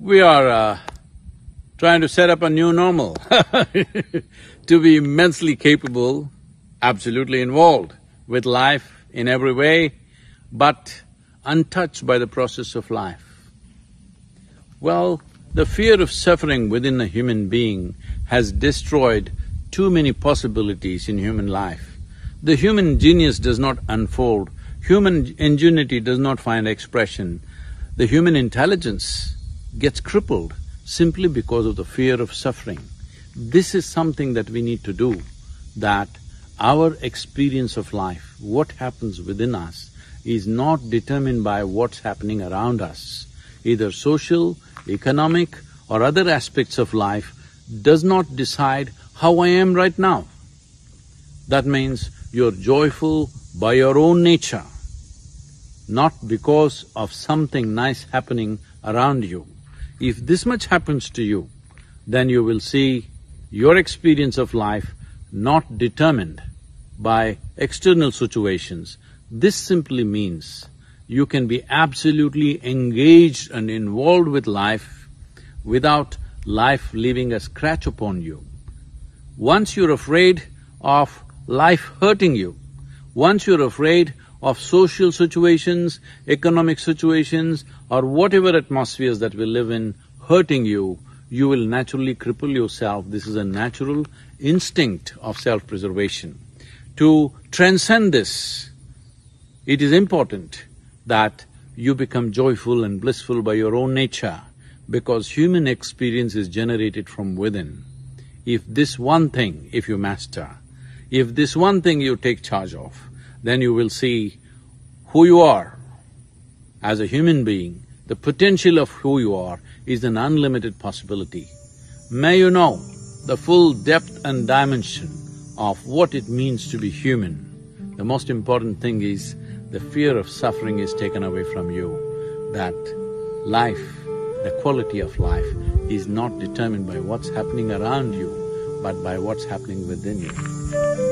We are uh, trying to set up a new normal to be immensely capable, absolutely involved with life in every way, but untouched by the process of life. Well, the fear of suffering within a human being has destroyed too many possibilities in human life. The human genius does not unfold, human ingenuity does not find expression, the human intelligence gets crippled simply because of the fear of suffering. This is something that we need to do, that our experience of life, what happens within us, is not determined by what's happening around us. Either social, economic or other aspects of life does not decide how I am right now. That means you're joyful by your own nature, not because of something nice happening around you. If this much happens to you, then you will see your experience of life not determined by external situations. This simply means you can be absolutely engaged and involved with life without life leaving a scratch upon you. Once you're afraid of life hurting you, once you're afraid of social situations, economic situations or whatever atmospheres that we live in hurting you, you will naturally cripple yourself. This is a natural instinct of self-preservation. To transcend this, it is important that you become joyful and blissful by your own nature because human experience is generated from within. If this one thing, if you master, if this one thing you take charge of, then you will see who you are as a human being, the potential of who you are is an unlimited possibility. May you know the full depth and dimension of what it means to be human. The most important thing is the fear of suffering is taken away from you, that life, the quality of life is not determined by what's happening around you, but by what's happening within you.